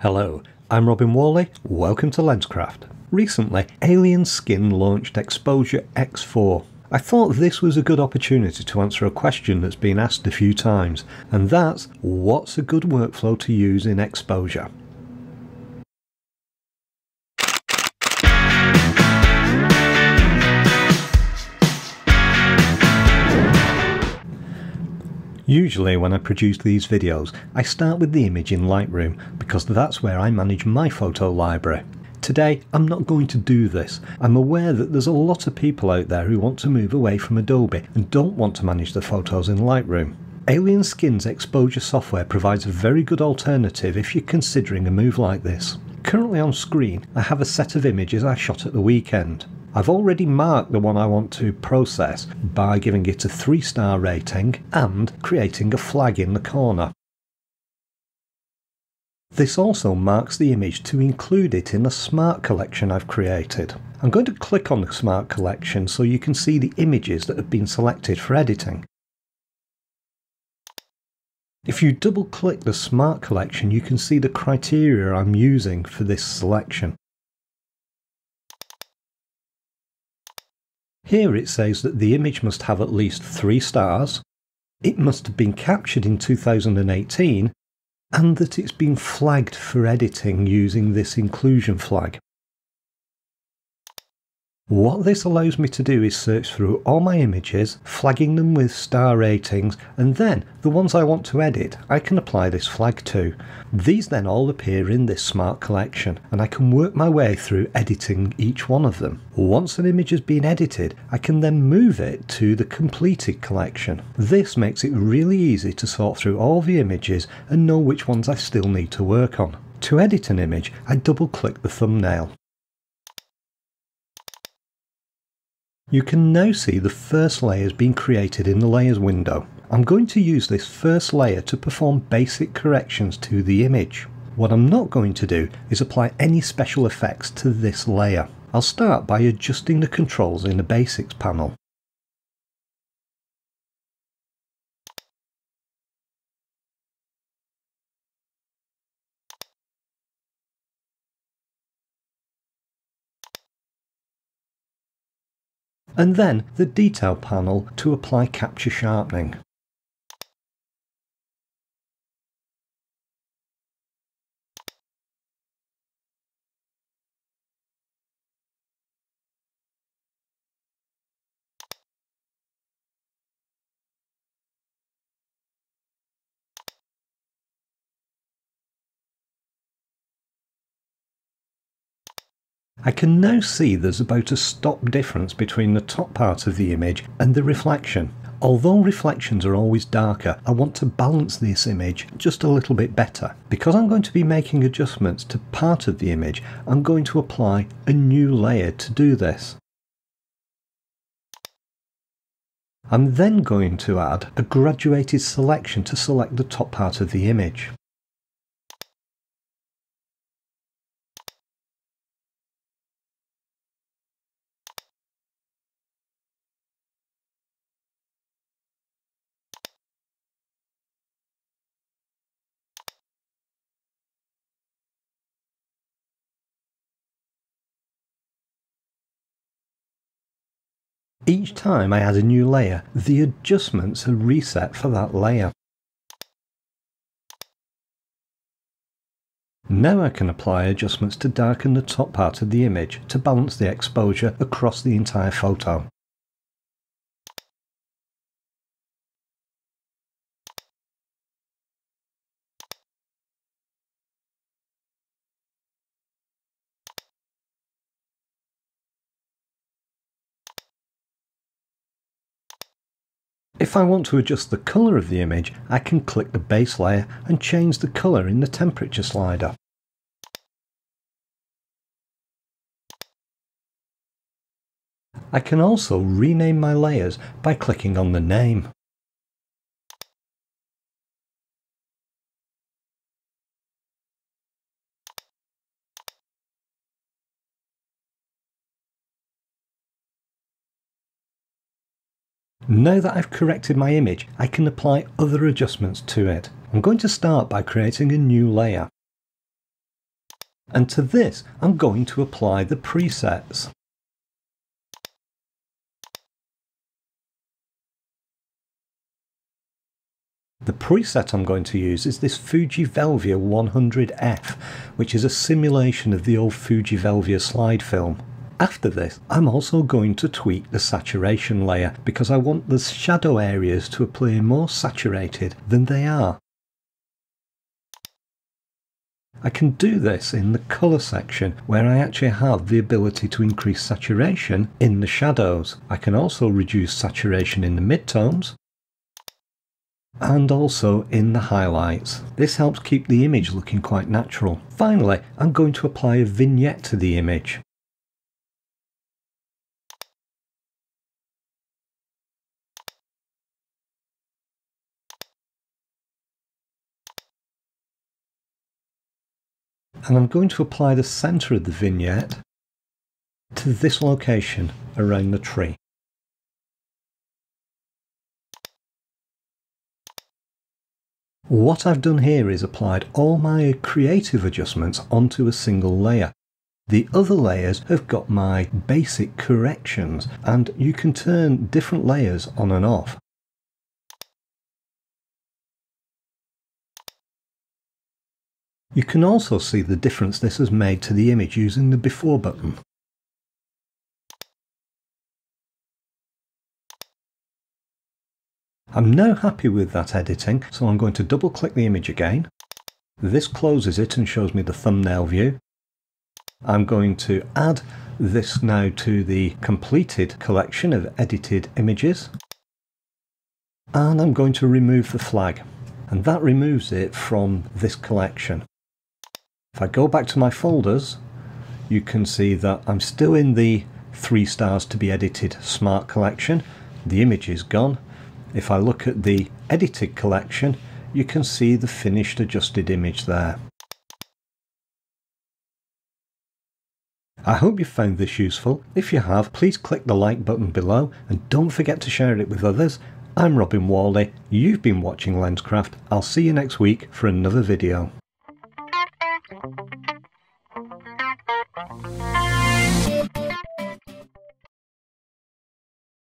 Hello, I'm Robin Whalley. Welcome to Lenscraft. Recently, Alien Skin launched Exposure X4. I thought this was a good opportunity to answer a question that's been asked a few times, and that's what's a good workflow to use in Exposure? Usually when I produce these videos, I start with the image in Lightroom because that's where I manage my photo library. Today, I'm not going to do this. I'm aware that there's a lot of people out there who want to move away from Adobe and don't want to manage their photos in Lightroom. Alien Skin's exposure software provides a very good alternative if you're considering a move like this. Currently on screen, I have a set of images I shot at the weekend. I've already marked the one I want to process by giving it a 3 star rating and creating a flag in the corner. This also marks the image to include it in a smart collection I've created. I'm going to click on the smart collection so you can see the images that have been selected for editing. If you double click the smart collection you can see the criteria I'm using for this selection. Here it says that the image must have at least three stars, it must have been captured in 2018, and that it's been flagged for editing using this inclusion flag. What this allows me to do is search through all my images, flagging them with star ratings, and then the ones I want to edit, I can apply this flag to. These then all appear in this smart collection, and I can work my way through editing each one of them. Once an image has been edited, I can then move it to the completed collection. This makes it really easy to sort through all the images and know which ones I still need to work on. To edit an image, I double click the thumbnail. You can now see the first layers being created in the layers window. I'm going to use this first layer to perform basic corrections to the image. What I'm not going to do is apply any special effects to this layer. I'll start by adjusting the controls in the basics panel. And then the Detail panel to apply capture sharpening. I can now see there's about a stop difference between the top part of the image and the reflection. Although reflections are always darker, I want to balance this image just a little bit better. Because I'm going to be making adjustments to part of the image, I'm going to apply a new layer to do this. I'm then going to add a graduated selection to select the top part of the image. Each time I add a new layer, the adjustments are reset for that layer. Now I can apply adjustments to darken the top part of the image to balance the exposure across the entire photo. If I want to adjust the colour of the image, I can click the base layer and change the colour in the temperature slider. I can also rename my layers by clicking on the name. Now that I've corrected my image, I can apply other adjustments to it. I'm going to start by creating a new layer. And to this, I'm going to apply the presets. The preset I'm going to use is this Fuji Velvia 100F, which is a simulation of the old Fuji Velvia slide film. After this, I'm also going to tweak the saturation layer because I want the shadow areas to appear more saturated than they are. I can do this in the colour section where I actually have the ability to increase saturation in the shadows. I can also reduce saturation in the midtones and also in the highlights. This helps keep the image looking quite natural. Finally, I'm going to apply a vignette to the image. And I'm going to apply the centre of the vignette to this location around the tree. What I've done here is applied all my creative adjustments onto a single layer. The other layers have got my basic corrections and you can turn different layers on and off. You can also see the difference this has made to the image using the before button. I'm now happy with that editing, so I'm going to double click the image again. This closes it and shows me the thumbnail view. I'm going to add this now to the completed collection of edited images. And I'm going to remove the flag. And that removes it from this collection. If I go back to my folders, you can see that I'm still in the three stars to be edited smart collection. The image is gone. If I look at the edited collection, you can see the finished adjusted image there. I hope you found this useful. If you have, please click the like button below and don't forget to share it with others. I'm Robin Whalley, you've been watching Lenscraft, I'll see you next week for another video.